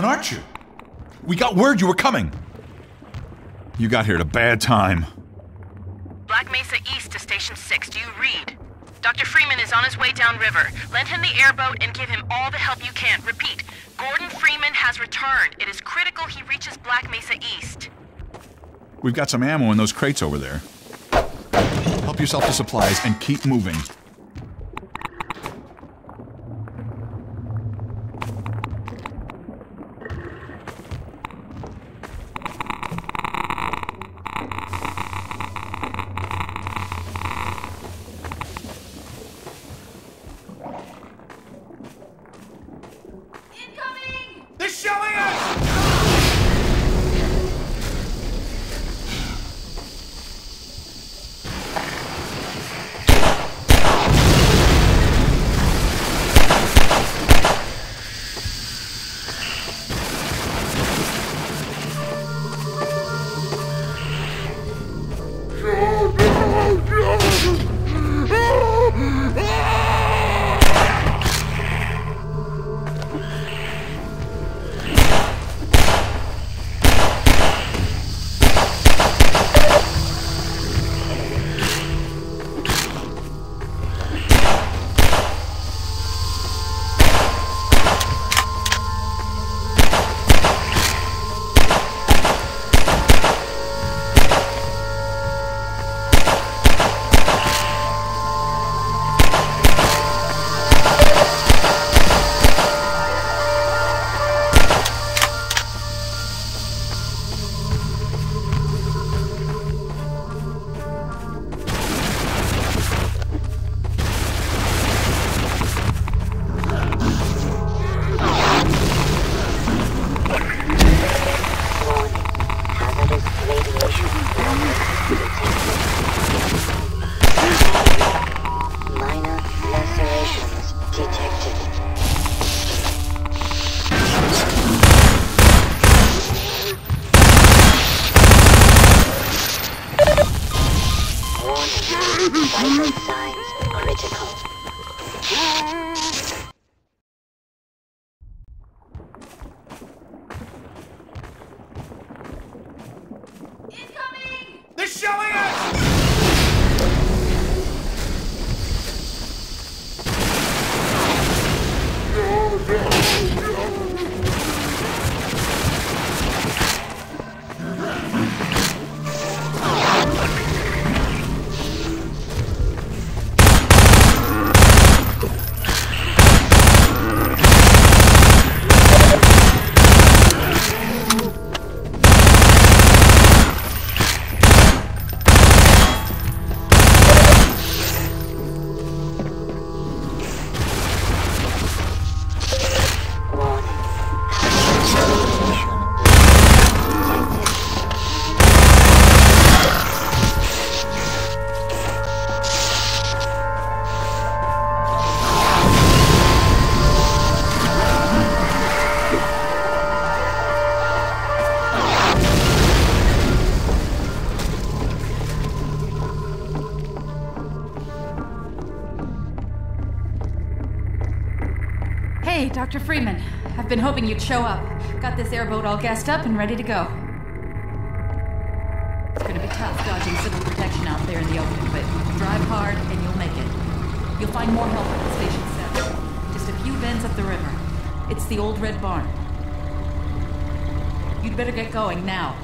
You're aren't you? We got word you were coming. You got here at a bad time. Black Mesa East to Station 6. Do you read? Dr. Freeman is on his way downriver. Lend him the airboat and give him all the help you can. Repeat, Gordon Freeman has returned. It is critical he reaches Black Mesa East. We've got some ammo in those crates over there. Help yourself to supplies and keep moving. Hey, Dr. Freeman. I've been hoping you'd show up. Got this airboat all gassed up and ready to go. It's gonna be tough dodging civil protection out there in the open, but drive hard and you'll make it. You'll find more help at the Station 7. Just a few bends up the river. It's the old red barn. You'd better get going now.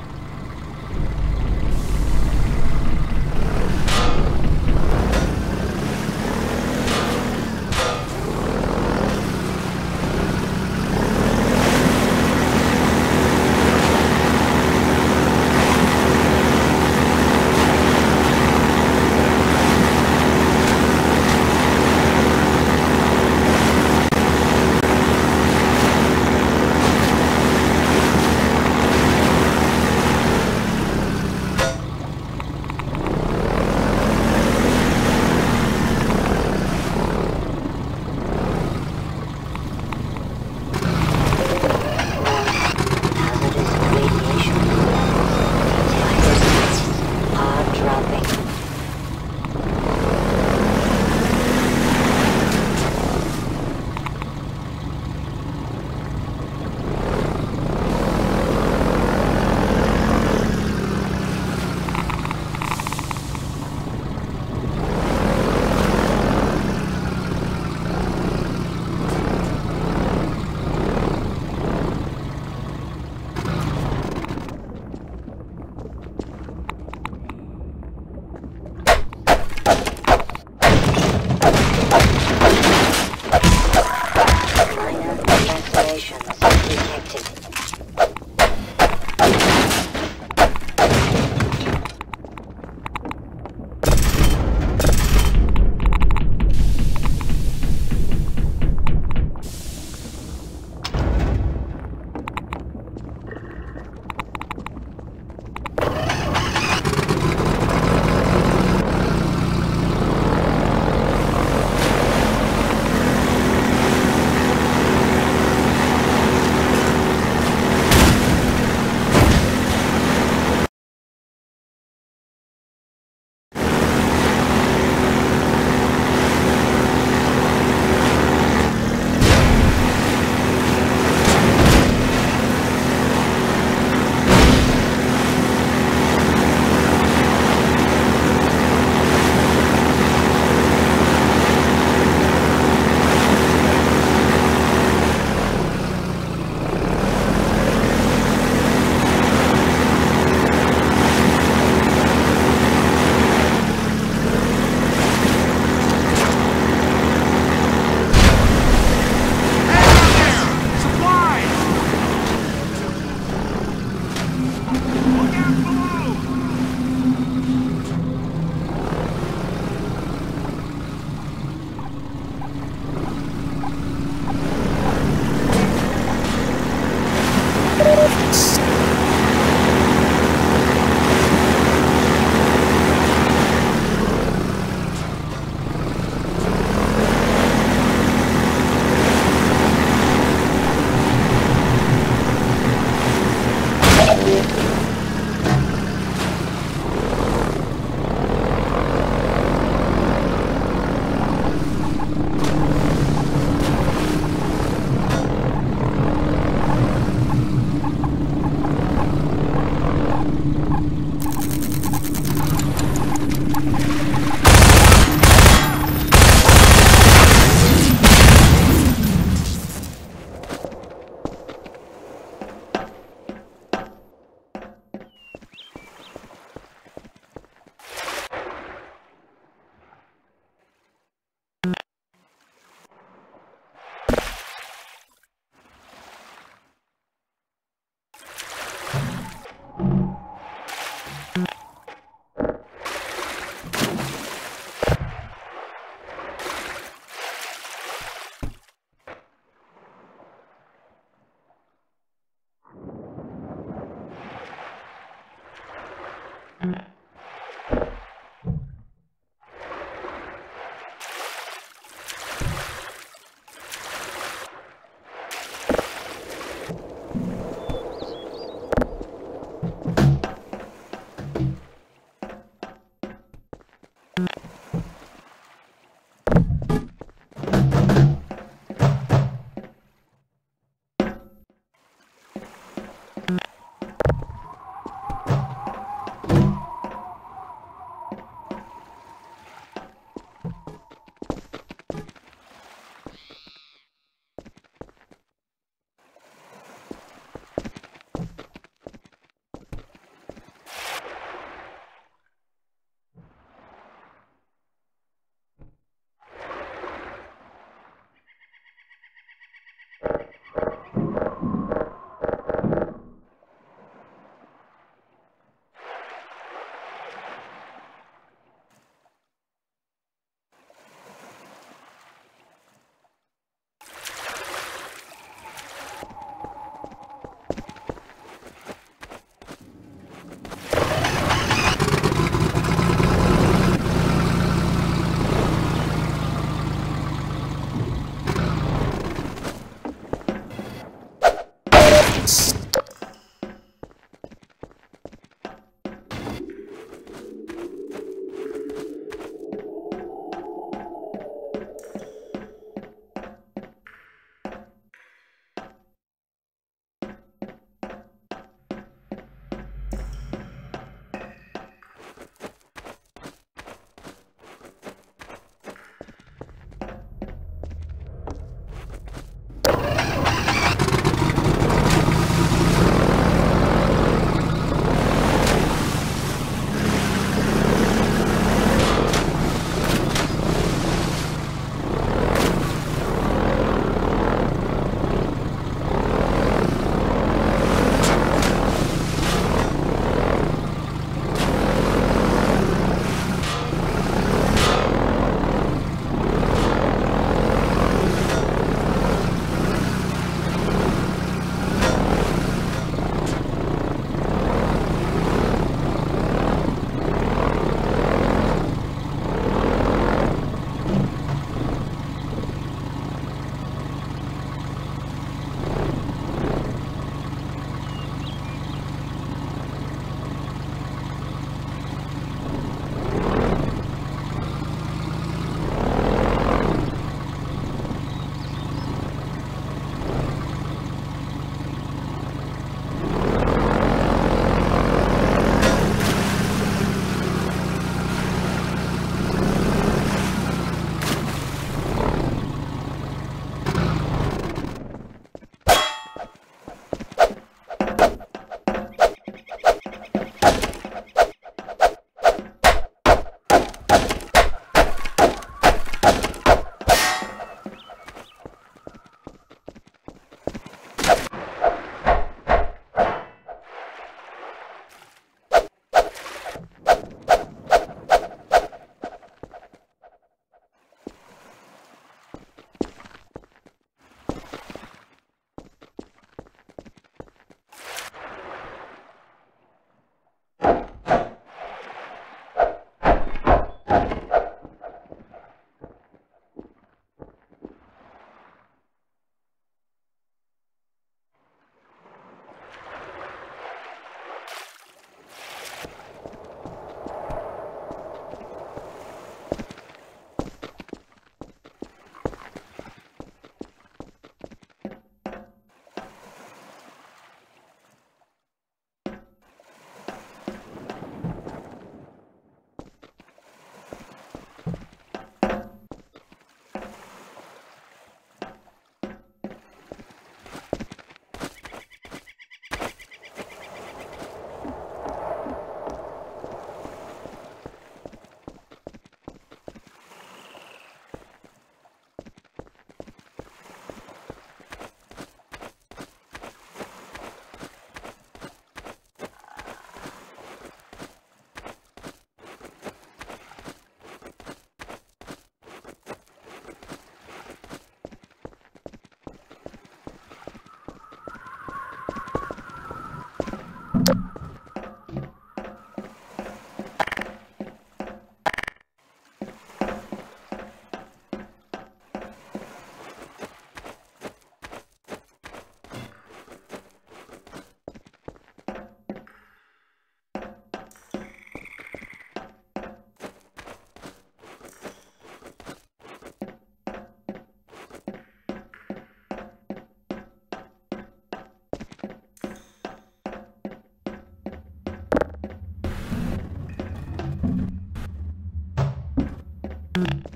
Mm-hmm.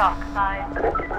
Restricted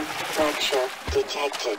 fracture detected.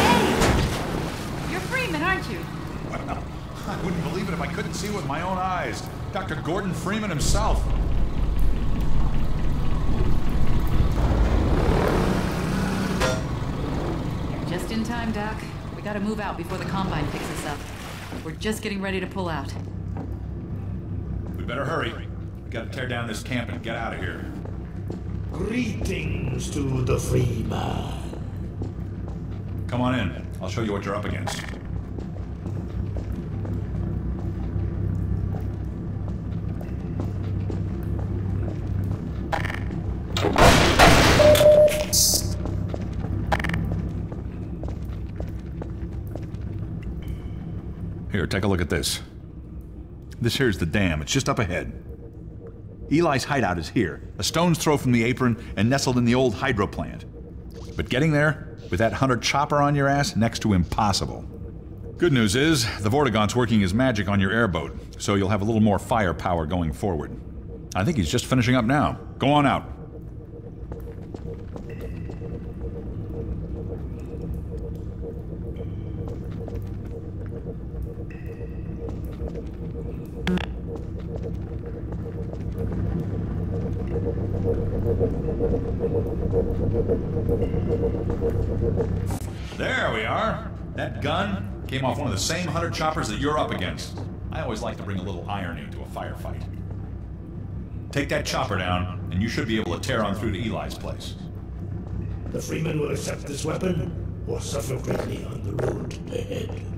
Hey! You're Freeman. Well, I wouldn't believe it if I couldn't see with my own eyes. Dr. Gordon Freeman himself. You're just in time, Doc. We gotta move out before the Combine picks us up. We're just getting ready to pull out. We better hurry. We gotta tear down this camp and get out of here. Greetings to the Freeman. Come on in. I'll show you what you're up against. Take a look at this. This here's the dam. It's just up ahead. Eli's hideout is here, a stone's throw from the apron and nestled in the old hydro plant. But getting there, with that hunter chopper on your ass, next to impossible. Good news is, the Vortigaunt's working his magic on your airboat, so you'll have a little more firepower going forward. I think he's just finishing up now. Go on out. Choppers that you're up against. I always like to bring a little irony to a firefight. Take that chopper down, and you should be able to tear on through to Eli's place. The freeman will accept this weapon or suffer greatly on the road ahead.